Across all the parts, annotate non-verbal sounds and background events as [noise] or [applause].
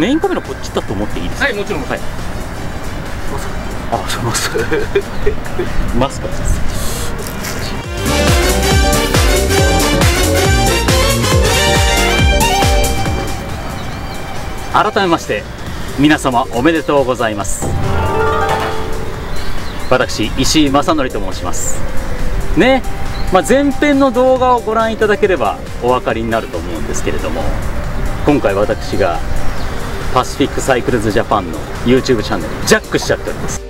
メインカメラこっちだと思っていいですか？はいもちろん。はい。あそうます。[laughs] マスクです。改めまして皆様おめでとうございます。私石井正則と申します。ねまあ、前編の動画をご覧いただければお分かりになると思うんですけれども今回私がパシフィックサイクルズジャパンの YouTube チャンネルジャックしちゃっております。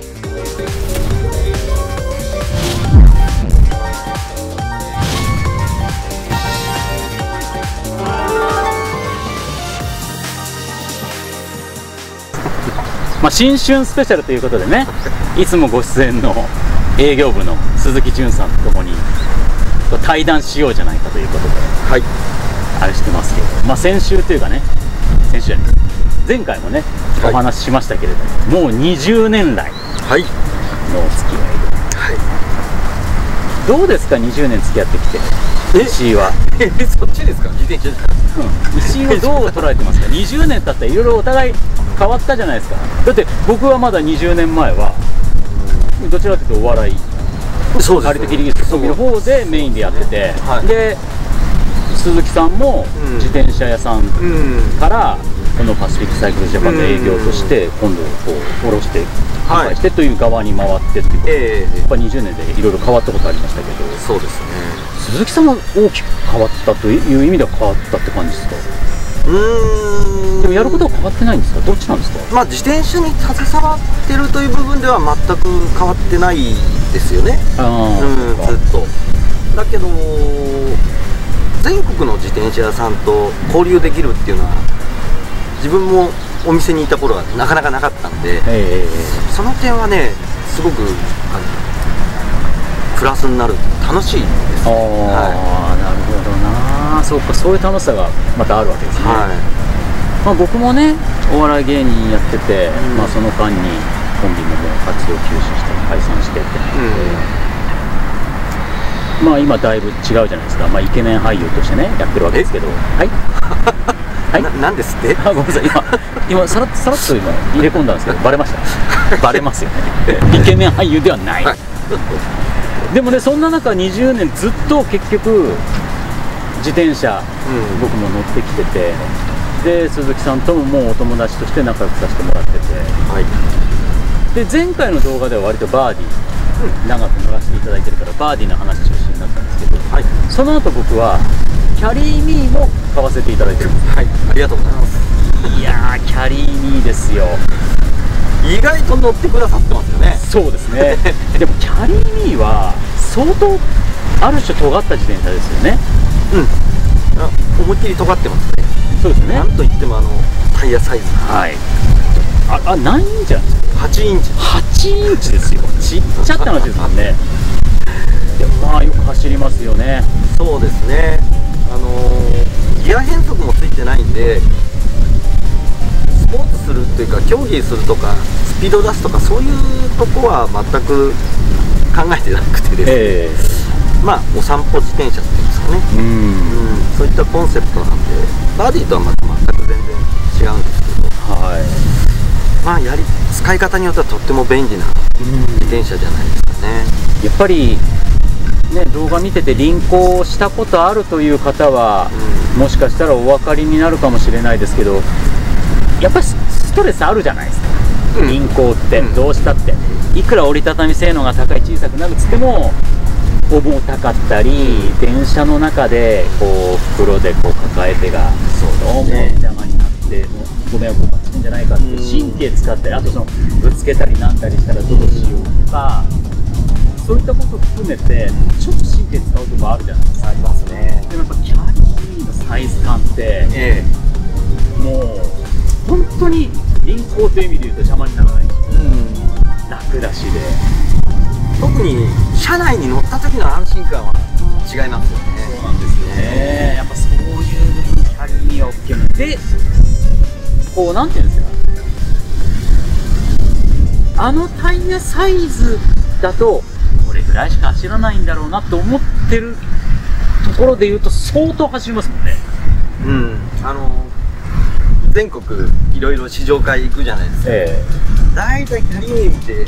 まあ、新春スペシャルということでねいつもご出演の営業部の鈴木淳さんとともに対談しようじゃないかということではい。あれしてますけど、まあ、先週というかね先週じゃない前回もねおはい。話ししましたけれども、もう20年来はいのお付き合いはい。でどうですか20年付き合ってきて？え？石井は、えそっちですか？自転車ですか？うん、石井をどう捉えてますか？20年経ったらいろいろお互い変わったじゃないですか。だって僕はまだ20年前はどちらかというとお笑い。そう借りてキリギリス時の方でメインでやってて、はい。で鈴木さんもうん。自転車屋さん。からこのパシフィックサイクルジャパンの営業として今度こう下ろして販売してとい。う側に回ってっていう。ことでええ。やっぱ20年でいろいろ変わったことありましたけど。そうですね。鈴木さんは大きく変わったという意味では変わったって感じですか？うーん。でもやることは変わってないんですか？どっちなんですか？まあ自転車に携わってるという部分では全く変わってないですよね。あうんーずっと。だけど全国の自転車屋さんと交流できるっていうのは自分もお店にいた頃はなかなかなかったんでええその点はねすごくあのプラスになる楽しいです。ああ、はなるほどな。そうかそういう楽しさがまたあるわけですね、はまあ、僕もねお笑い芸人やってて、うん。まあ、その間にコンビももう活動休止して解散してってなって、まあ今だいぶ違うじゃないですか、まあ、イケメン俳優としてねやってるわけですけど。はいはい。いななんですって？あごめんなさい。今今さらっさらっと今入れ込んだんですけどバレました。バレますよね。イケメン俳優ではない、はい。でもねそんな中20年ずっと結局自転車うん。僕も乗ってきててで鈴木さんとももうお友達として仲良くさせてもらってて。はい。で前回の動画では割とバーディー長く乗らせていただいてるからバーディーの話中心だったんですけどはい。その後僕はキャリーミーも買わせていただいてるはい。ありがとうございます。いやーキャリーミーですよ。意外と乗ってくださってますよね。そうですね。[laughs] でもキャリーミーは相当ある種尖った自転車ですよね。うん。あ思いっきり尖ってますね。そうですね。なんといってもあのタイヤサイズ。はい。ああ何インチなんですか？8インチ。8インチですよ。ちっちゃって話ですもんね。[laughs] でもまあよく走りますよね。そうですね。あのーギア変速もついてないんでスポーツするっていうか競技するとかスピード出すとかそういうとこは全く考えてなくてですね、えまあお散歩自転車っていうんですかね、えうん。うん、そういったコンセプトなんでバーディーとはまた全く全然違うんですけど。はい。まあやり使い方によってはとっても便利な自転車じゃないですかね。やっぱりね動画見てて輪行したことあるという方は、もしかしたらお分かりになるかもしれないですけどやっぱりスストレスあるじゃないですか。うん。輪行って、うん。どうしたって。いくら折りたたみ性能が高い小さくなるっつっても重たかったり、電車の中でこう袋でこう抱えてがどうもね邪魔になってもうご迷惑をかけてんじゃないかってうん。神経使ったりあとそのぶつけたりなんだりしたらどうしようとかそういったこと含めてちょっと神経使うとこあるじゃないですか。ありますね。でもやっぱキャリーのサイズ感ってえもう本当に輪行という意味で言うと邪魔にならないえうん。楽だしで。特に車内に乗った時の安心感は違いますよね。そうなんですよね。やっぱそういう部分キャリーには OK でこうなんていうんですか。あのタイヤサイズだとぐらいしか走らないんだろうなと思ってるところで言うと相当走りますもんね。うん。あの全国いろいろ試乗会行くじゃないですか。え大体キャリー見て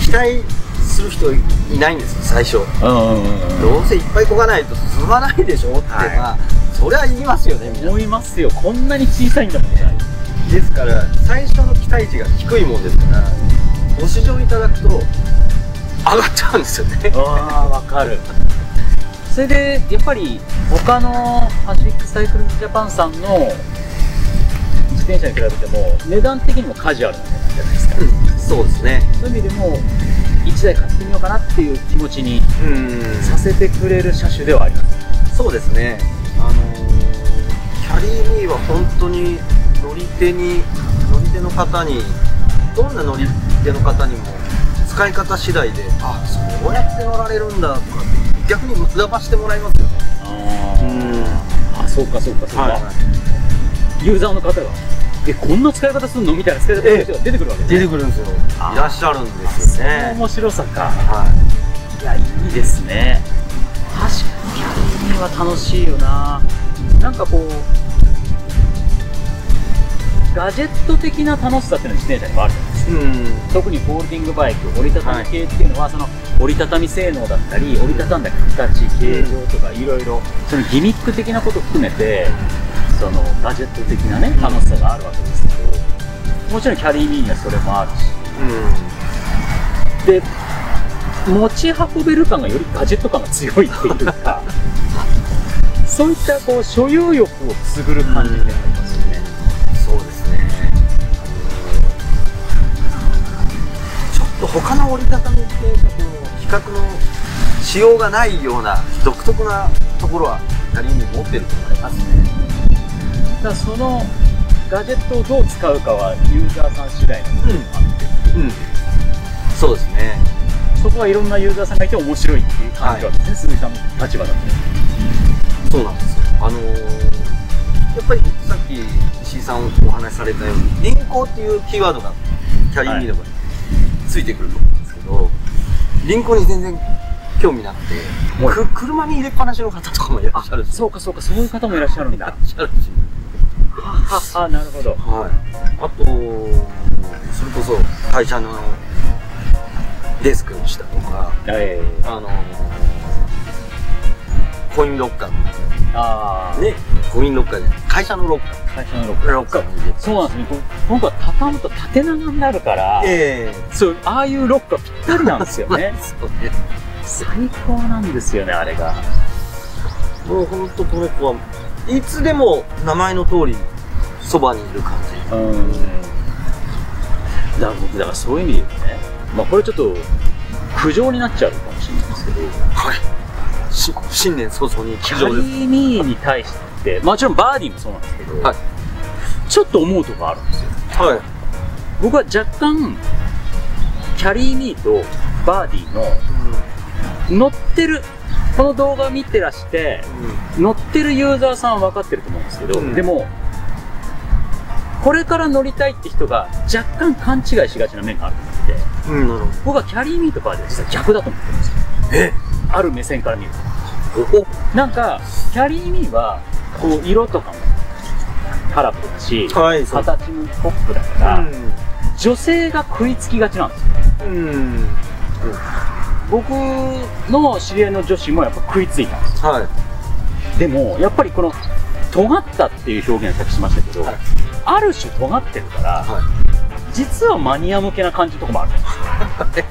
期待する人いないんですよ最初。どうせいっぱいこがないと進まないでしょって、はい。まあそれは言いますよね思いますよ。こんなに小さいんだもんねですから最初の期待値が低いもんですからご試乗いただくと上がっちゃうんですよね。ああわかる。それでやっぱり他のパシフィックサイクルジャパンさんの自転車に比べても値段的にもカジュアルな値段じゃないですか、そうですね。そういう意味でも1台買ってみようかなっていう気持ちにうんさせてくれる車種ではあります。そうですね。あのーキャリーミーは本当に乗り手に乗り手の方にどんな乗り手の方にも使い方次第であそうやって乗られるんだとかって逆に学ばしてもらいますよね。ああそうかそうかそうか、ユーザーの方がえこんな使い方するのみたいな使い方する人が出てくるわけですね。出てくるんですよ。いらっしゃるんですよそのね面白さか。はい。やいいですね。確かにキは楽しいよな。なんかこうガジェット的な楽しさっていうのは自転車にもあるじゃないうん。特にフォールディングバイク折りたたみ系っていうのは、その折りたたみ性能だったり折りたたんだ形形状とかいろいろそのギミック的なこと含めてそのガジェット的なね楽しさがあるわけですけどもちろんキャリーミーにはそれもあるし。で持ち運べる感がよりガジェット感が強いっていうか [laughs] そういったこう所有欲をくすぐる感じってあ他の折りたたみってこの比較のしようがないような独特なところは仮に持ってると思いますね。だからそのガジェットをどう使うかはユーザーさん次第なのであって、うんうんそうですね。そこはいろんなユーザーさんがいて面白いっていう感じはですね、はい鈴木さんの立場だとそうなんですよあのーやっぱりさっき石井さんお話しされたように輪行っていうキーワードがキャリーミーの場合ついてくると思うんですけど輪行に全然興味なくてはい。く車に入れっぱなしの方とかもいらっしゃるし。そうかそうかそういう方もいらっしゃるんだ。いらっしゃるし。ははなるほど。はい、あとそれこそ会社のデスクの下とかえあのコインロッカーの。ああねコインロッカーじゃない会社のロッカーロッカーに入れて。そうなんですね。こ今回畳むと縦長になるから、えそうああいうロッカーぴったりなんですよね。[laughs] そうね。最高なんですよねあれが。もう本当この子はいつでも名前の通りそばにいる感じ。うん。だから僕だからそういう意味でねまあこれちょっと苦情になっちゃうかもしれないですけど。はい。し新年早々にキャ騎乗ですに対してもちろんバーディーもそうなんですけど、はい。ちょっと思うとこあるんですよ。はい。僕は若干キャリーミーとバーディーの乗ってるこの動画を見てらして乗ってるユーザーさんは分かってると思うんですけど、うん。でもこれから乗りたいって人が若干勘違いしがちな面があると思ってうん、僕はキャリーミーとバーディーは実は逆だと思ってるんですよ。え？ある目線から見ると。なんかキャリーミーはこう色とかもカラフルだし、はい形もポップだから、女性が食いつきがちなんですよ。うん、うん、僕の知り合いの女子もやっぱ食いついたんですよ。はい。でもやっぱりこの尖ったっていう表現をさっきしましたけど、はい。ある種尖ってるから、は実はマニア向けな感じのとこもある [laughs]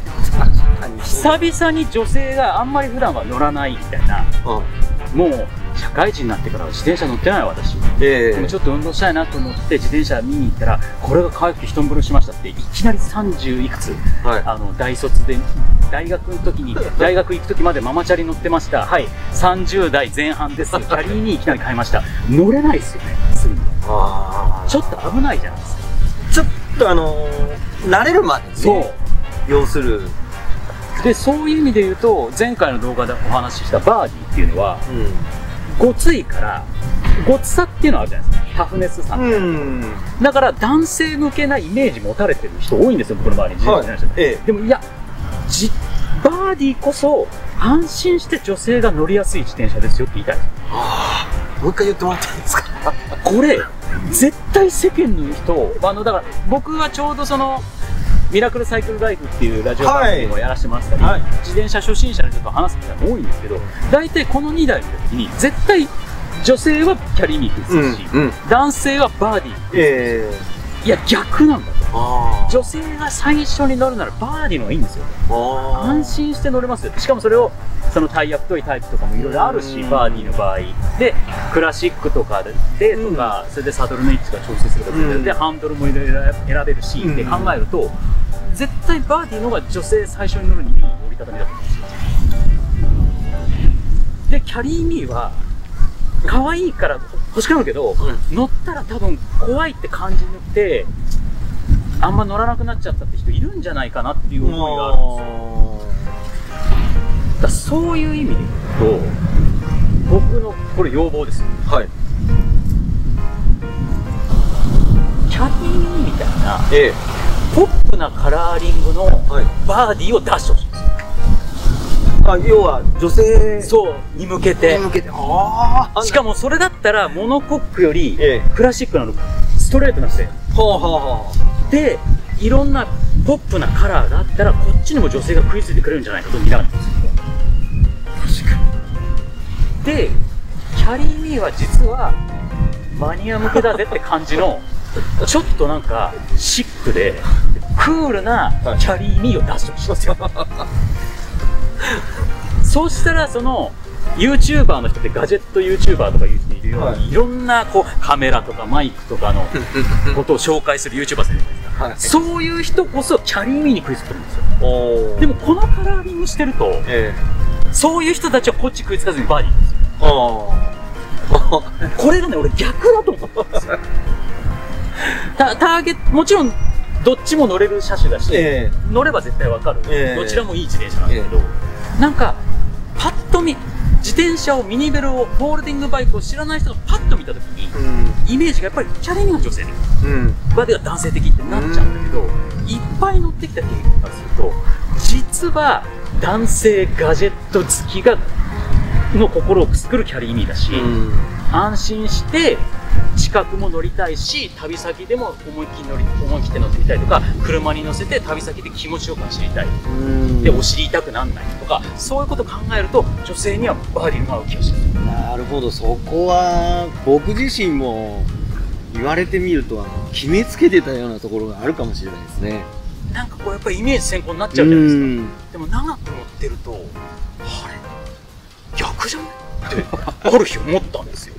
久々に女性があんまり普段は乗らないみたいなうんもう社会人になってからは自転車乗ってない私。ええ。でもちょっと運動したいなと思って自転車見に行ったらこれが可愛くて一目惚れしましたっていきなり30いくつはい。あの大卒で大学の時に [laughs] 大学行く時までママチャリ乗ってました。はい。30代前半ですキ [laughs] ャリーにいきなり買いました。乗れないですよねすぐに。あちょっと危ないじゃないですか。ちょっとあのー慣れるまでねそう。要するでそういう意味で言うと前回の動画でお話ししたバーディーっていうのはうんごついからごつさっていうのはあるじゃないですか。タフネスさうん。だから男性向けなイメージ持たれてる人多いんですよ僕の周りに。自転車の人ってえでもいやじバーディーこそ安心して女性が乗りやすい自転車ですよって言いたいもう一回言ってもらっていいですか？これ絶対世間の人あのだから僕はちょうどそのミラクルサイクルライフっていうラジオ番組をやらせてもらってたり、はい。自転車初心者の人と話す機会も多いんですけど大体この2台の時に絶対女性はキャリーミークですし、うん男性はバーディーええ。いや逆なんだと。あ女性が最初に乗るならバーディーの方がいいんですよあ安心して乗れますよ。しかもそれをそのタイヤ太いタイプとかもいろいろあるしうん。バーディーの場合。でクラシックとかでとか、それでサドルの位置が調整するかとかうん。でハンドルもいろいろ選べるし、うんって考えると絶対バーディーの方が女性最初に乗るにいい折りたたみだと思うんですよ。でキャリーミーは可愛いから欲しくなるけど、乗ったら多分怖いって感じてあんま乗らなくなっちゃったって人いるんじゃないかなっていう思いがあるんですよ。だそういう意味で言うと僕のこれ要望ですよ。はい。キャリーミーみたいなええ。ポップなカラーリングのはい。バーディーを出してほしい。んですよあ要は女性そうに向けて。に向けて。ああしかもそれだったらモノコックよりえクラシックなのストレートな姿勢。はあはあはでいろんなポップなカラーがあったらこっちにも女性が食いついてくれるんじゃないかと見られてるんですよ確かに。でキャリーミーは実はマニア向けだぜって感じのちょっとなんかシックでクールなはい。キャリーミーを出してほしいんですよ、[laughs] そうしたらその YouTuber の人ってガジェット YouTuber とかいう人いるように、はい。い、ろんなこうカメラとかマイクとかの [laughs] ことを紹介する YouTuber さんじゃないですか。はい。そういう人こそキャリーミーに食いつくんですよ。おでもこのカラーリングしてるとえそういう人たちはこっち食いつかずにバーディーですよ。これがね俺逆だと思ったんですよ。[laughs] タターゲットもちろんどっちも乗れる車種だし、え乗れば絶対わかる、ええ。どちらもいい自転車なんだけど、なんかパッと見自転車をミニベルをホールディングバイクを知らない人がパッと見た時にうん。イメージがやっぱりキャリーミーが女性的うん。バディは男性的ってなっちゃうんだけど、いっぱい乗ってきた経験からすると実は男性ガジェット好きがの心をくすぐるキャリーミーだし、安心して近くも乗りたいし旅先でも思いっきり乗り思い切って乗ってみたいとか車に乗せて旅先で気持ちよく走りたい。うん。でお尻痛くなんないとかそういうこと考えると女性にはバーディーが合う気がします。なるほどそこは僕自身も言われてみるとあの決めつけてたようなところがあるかもしれないですね。なんかこうやっぱりイメージ先行になっちゃうじゃないですか。ん。でも長く乗ってるとあれ？逆じゃない？ってある日思ったんですよ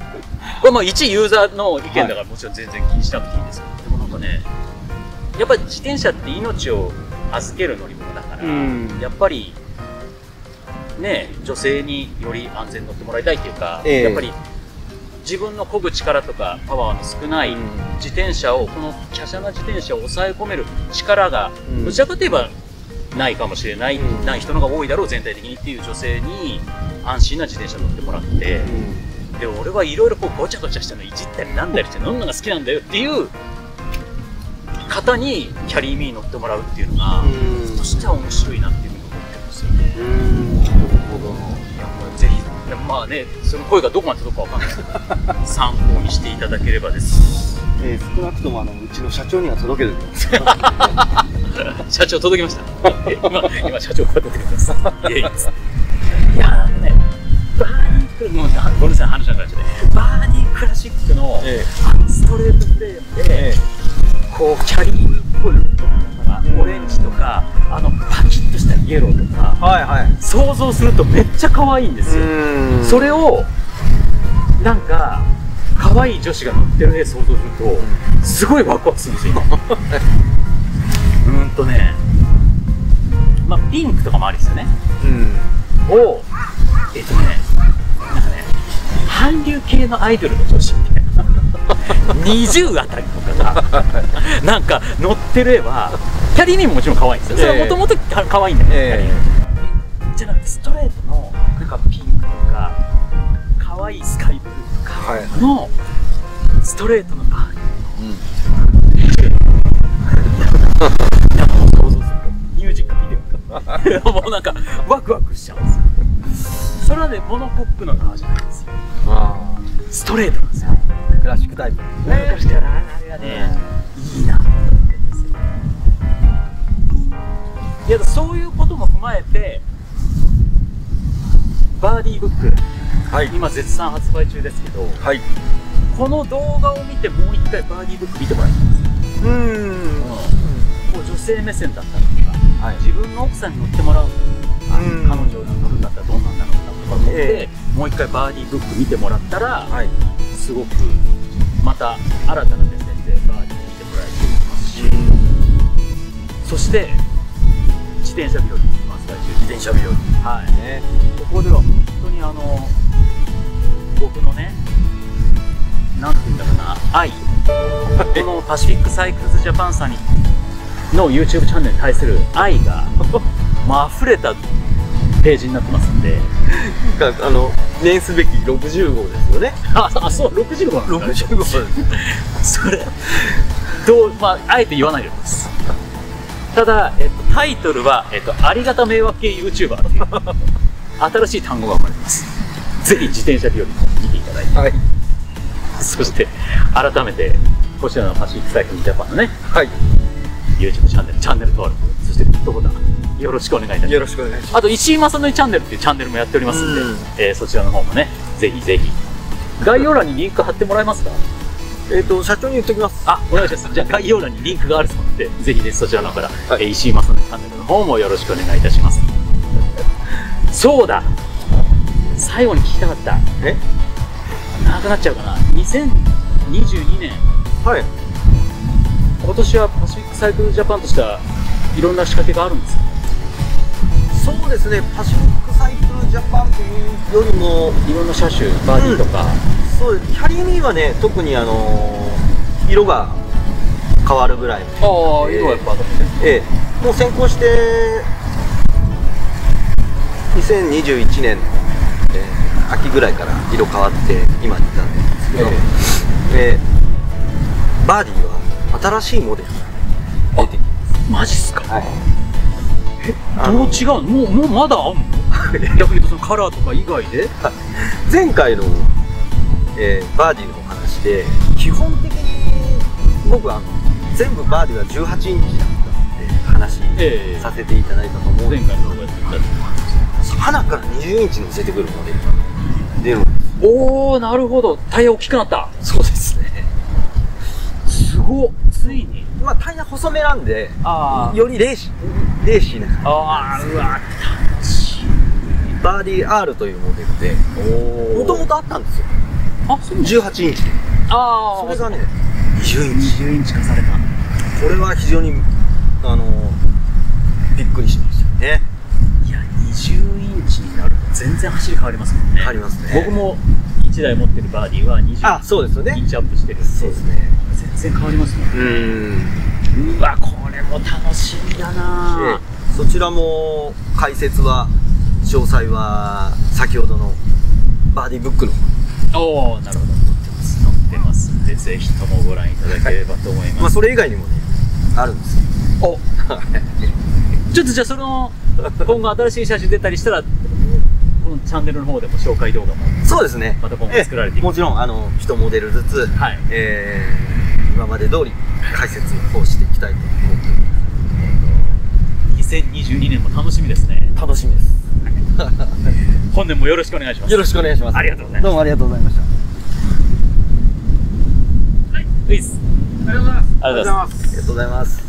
これまあ一ユーザーの意見だからもちろん全然気にしなくていいんですけど、でもなんかねやっぱり自転車って命を預ける乗り物だから、うん。やっぱりね女性により安全に乗ってもらいたいっていうか、ええ。やっぱり自分の漕ぐ力とかパワーの少ない自転車をこの華奢な自転車を抑え込める力がうん。どちらかといえばないかもしれない、うん。ない人の方が多いだろう全体的にっていう女性に安心な自転車乗ってもらって、で俺はいろいろこうごちゃごちゃしたのいじったりなんだりして乗るのが好きなんだよっていう方にキャリーミー乗ってもらうっていうのが、うんとしては面白いなっていうふうに思ってるんですよね。うんなるほどいやもうぜひまあねその声がどこまで届くかわかんないですけど [laughs] 参考にしていただければです。えー少なくともあのうちの社長には届けて [laughs] 社長届きました。今、今社長が届けてます。[laughs] いやいやクラもうごめんなさい、話なんかっちゃって。バーディークラシックの、えあのストレートフレームで、えこう、キャリーごいオレンジとかあのパキッとしたイエローとかはいはい。想像するとめっちゃ可愛いんですよ。ん。それをなんか可愛い女子が乗ってる絵想像するとすごいワクワクするんですよ今。[laughs] うーんとねまあピンクとかもありですよね。うん。をえっとね韓流系のアイドルの女子みたいな。20あたりとかがなんか乗ってる絵はキャリーミーももちろん可愛いんですよ。それはもともと可愛いんだけど、えーじゃなくてストレートのなんかピンクとか可愛いスカイブルーとかはい。のストレートのバーなん。[laughs] 想像するとミュージックビデオ [laughs] もうなんかワクワクしちゃうんですよそれはねモノコップの革じゃないんですよ。あストレートなんですよ。あクラシックタイプ。昔からあれがね。いいなと思ってるんですよ。いやそういうことも踏まえてバーディーブック。はい。今絶賛発売中ですけどはい。この動画を見てもう一回バーディーブック見てもらいたいんですよ。うん。こう女性目線だったりとか、はい。自分の奥さんに乗ってもらう彼女うなとか思って、えもう一回バーディーブック見てもらったら、はい。すごくまた新たな目線でバーディー見てもらえると思いますし、そして自転車日和発売中自転車日和。はい。ね。ここでは本当にあの僕のねなんて言うんだろうな愛。このパシフィックサイクルズジャパンさんにの YouTube チャンネルに対する愛が [laughs] もう溢れたページになってますんで。あの年すべき60号ですよね。ああそう65なの60号です。それどうまああえて言わないでおきます。ただ、えっと、タイトルは、えっと「ありがた迷惑系 YouTuber」っていう新しい単語が生まれます。ぜひ自転車日和見ていただいて。はい。そして改めてこちらのパシフィックサイクルジャパンのねはい。YouTube チャンネルチャンネル登録そしてグッドボタンよろしくお願いいたします。よろしくお願いします。あと石井正則チャンネルっていうチャンネルもやっておりますんで、うん。えーそちらの方もねぜひぜひ。概要欄にリンク貼ってもらえますか？えっと社長に言っておきます。あお願いします。じゃあ概要欄にリンクがあるのでぜひねそちらの方から、はい。えー石井正則チャンネルの方もよろしくお願いいたします。そうだ。最後に聞きたかった。え？長くなっちゃうかな。2022年。はい。今年はパシフィックサイクルジャパンとしてはいろんな仕掛けがあるんですか？そうですねパシフィックサイクルジャパンというよりもいろんな車種バーディーとか、そうです。キャリーミーはね特にあのー色が変わるぐらい。ああえー色がやっぱええ。もう先行して2021年、えー秋ぐらいから色変わって今に至るんですけど、えーバーディーは新しいモデルが出てきマジっすか？はいあのどう違うの？もうもうまだあんの？[laughs] 逆に言うとそのカラーとか以外で？前回の、えーバーディーのお話で基本的に僕あの全部バーディーは18インチだったって話ええさせていただいたと思うんです前回の動画やってみた花から20インチ乗せてくるモデルんでおおなるほど。タイヤ大きくなった。すそうですね。すごっ。ついに。まあタイヤ細めなんであよりレーシーレーシーな感ああうわ楽しいじバーディー R というモデルで。おもともとあったんですよ。あそう18インチああそれがね20インチ。20インチ化された。これは非常にあのびっくりしましたよね。いや20インチになると全然走り変わりますもんね。変わりますね。僕も1台持ってるバーディーは20あそうですよね。インチアップしてるんで。そうですね。全然変わりますもんね。うーんうわこれも楽しみだな。でそちらも解説は詳細は先ほどのバーディーブックの。おおなるほど。載ってます。載ってます。んでぜひともご覧いただければと思います、まあそれ以外にもねあるんですよ。おちょっとじゃあその今後新しい写真出たりしたらこのチャンネルの方でも紹介動画もそうですね。また今後作られていく。ええもちろんあの1モデルずつ、はい。えー今まで通り解説をしていきたいと思っており2022年も楽しみですね。ます楽しみです。[laughs] 本年もよろしくお願いします。よろしくお願いします。ありがとうございます。どうもありがとうございました。はい。ありがとうございます。ありがとうございます